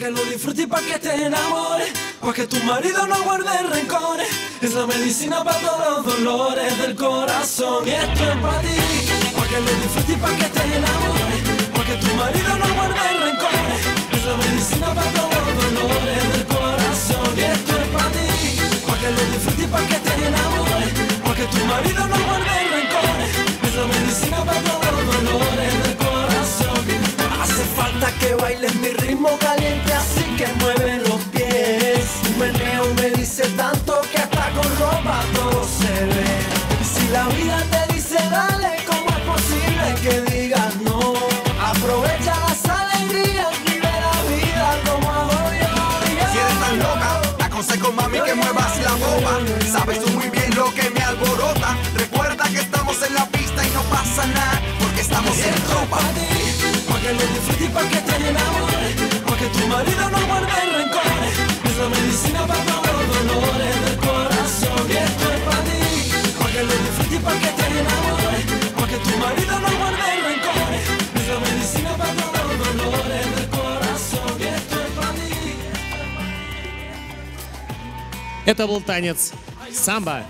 que lo disfrutes y pa' que te enamores, pa' que tu marido no guarde rencores. Es la medicina para todos los dolores del corazón. Y esto es para ti, pa' que lo disfrutes y pa' que te enamores, pa' que tu marido no guarde rencores. Es la medicina para todos los dolores del corazón. Y esto es para ti, pa' que lo disfrutes y pa' que te enamores, pa' que tu marido no guarde vida te dice dale, ¿cómo es posible que digas no? Aprovecha las alegrías, vive la vida como hago yo. Si eres tan loca, te aconsejo mami que muevas la boba. Sabes tú muy bien lo que me alborota. Recuerda que estamos en la pista y no pasa nada, porque estamos en tropa. Pa' ti, pa' que lo disfrutes y pa' que te enamores, pa' que tu marido no guarde Это был танец самбо